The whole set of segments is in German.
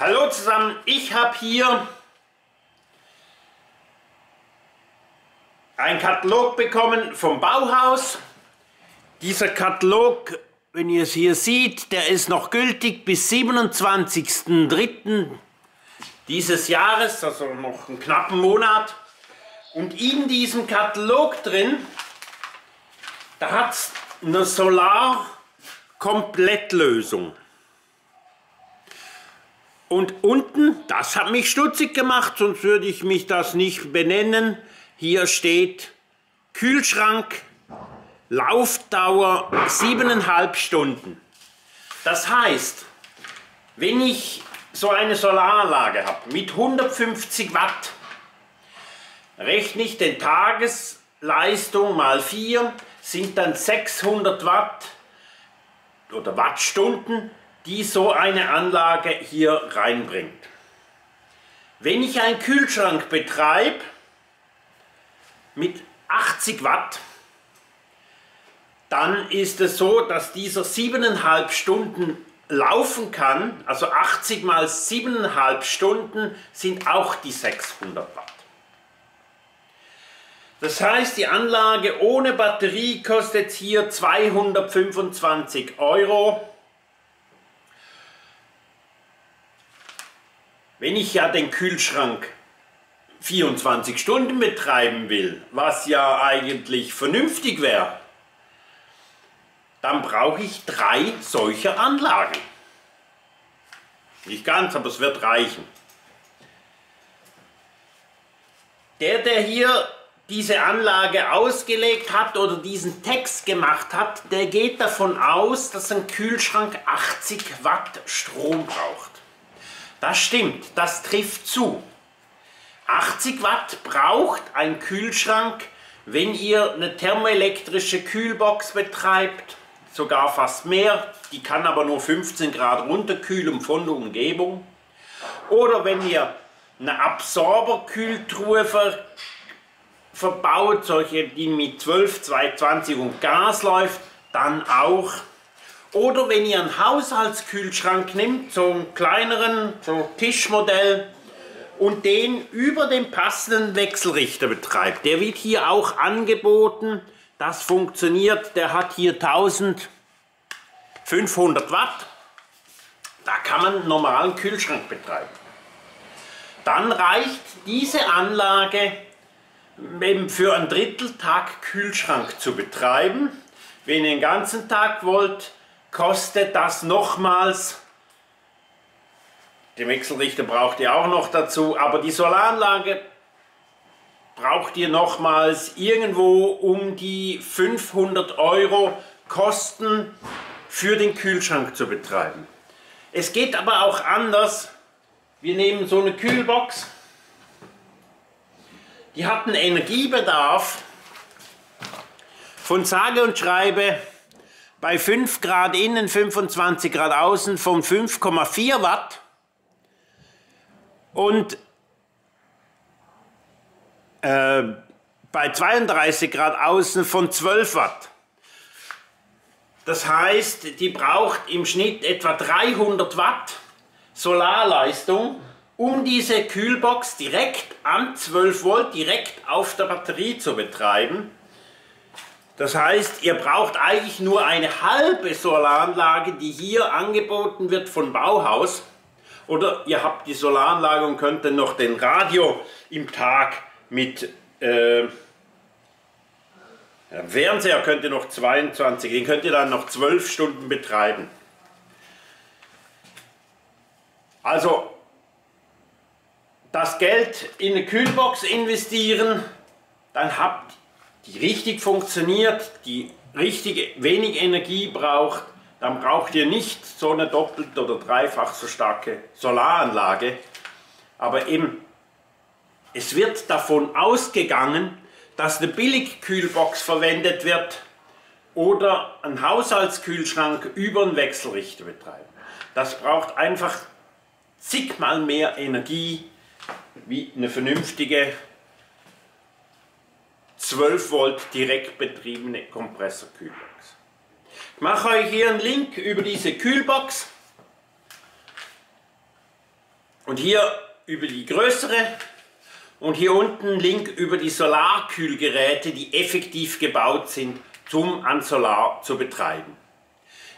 Hallo zusammen, ich habe hier einen Katalog bekommen vom Bauhaus. Dieser Katalog, wenn ihr es hier seht, der ist noch gültig bis 27.03. dieses Jahres, also noch einen knappen Monat. Und in diesem Katalog drin, da hat es eine Solar-Komplettlösung. Und unten, das hat mich stutzig gemacht, sonst würde ich mich das nicht benennen. Hier steht Kühlschrank, Laufdauer siebeneinhalb Stunden. Das heißt, wenn ich so eine Solaranlage habe mit 150 Watt, rechne ich den Tagesleistung mal 4, sind dann 600 Watt oder Wattstunden die so eine Anlage hier reinbringt. Wenn ich einen Kühlschrank betreibe mit 80 Watt, dann ist es so, dass dieser 7,5 Stunden laufen kann, also 80 mal 7,5 Stunden sind auch die 600 Watt. Das heißt, die Anlage ohne Batterie kostet hier 225 Euro Wenn ich ja den Kühlschrank 24 Stunden betreiben will, was ja eigentlich vernünftig wäre, dann brauche ich drei solcher Anlagen. Nicht ganz, aber es wird reichen. Der, der hier diese Anlage ausgelegt hat oder diesen Text gemacht hat, der geht davon aus, dass ein Kühlschrank 80 Watt Strom braucht. Das stimmt, das trifft zu. 80 Watt braucht ein Kühlschrank, wenn ihr eine thermoelektrische Kühlbox betreibt, sogar fast mehr, die kann aber nur 15 Grad runterkühlen von der Umgebung. Oder wenn ihr eine Absorberkühltruhe ver verbaut, solche die mit 12, 220 und Gas läuft, dann auch oder wenn ihr einen Haushaltskühlschrank nimmt, so einen kleineren, so Tischmodell, und den über den passenden Wechselrichter betreibt. Der wird hier auch angeboten. Das funktioniert. Der hat hier 1500 Watt. Da kann man einen normalen Kühlschrank betreiben. Dann reicht diese Anlage eben für einen Dritteltag Kühlschrank zu betreiben. Wenn ihr den ganzen Tag wollt, kostet das nochmals, den Wechselrichter braucht ihr auch noch dazu, aber die Solaranlage braucht ihr nochmals irgendwo um die 500 Euro Kosten für den Kühlschrank zu betreiben. Es geht aber auch anders. Wir nehmen so eine Kühlbox, die hat einen Energiebedarf von sage und schreibe bei 5 Grad innen, 25 Grad außen von 5,4 Watt und äh, bei 32 Grad außen von 12 Watt. Das heißt, die braucht im Schnitt etwa 300 Watt Solarleistung, um diese Kühlbox direkt an 12 Volt, direkt auf der Batterie zu betreiben. Das heißt, ihr braucht eigentlich nur eine halbe Solaranlage, die hier angeboten wird von Bauhaus. Oder ihr habt die Solaranlage und könnt dann noch den Radio im Tag mit äh, Fernseher könnt ihr noch 22, den könnt ihr dann noch 12 Stunden betreiben. Also das Geld in eine Kühlbox investieren, dann habt die richtig funktioniert, die richtig wenig Energie braucht, dann braucht ihr nicht so eine doppelt oder dreifach so starke Solaranlage. Aber eben, es wird davon ausgegangen, dass eine Billigkühlbox verwendet wird oder ein Haushaltskühlschrank über einen Wechselrichter betreiben. Das braucht einfach zigmal mehr Energie wie eine vernünftige 12 Volt direkt betriebene Kompressorkühlbox. Ich mache euch hier einen Link über diese Kühlbox. Und hier über die größere und hier unten Link über die Solarkühlgeräte, die effektiv gebaut sind, zum an Solar zu betreiben.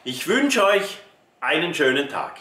Ich wünsche euch einen schönen Tag.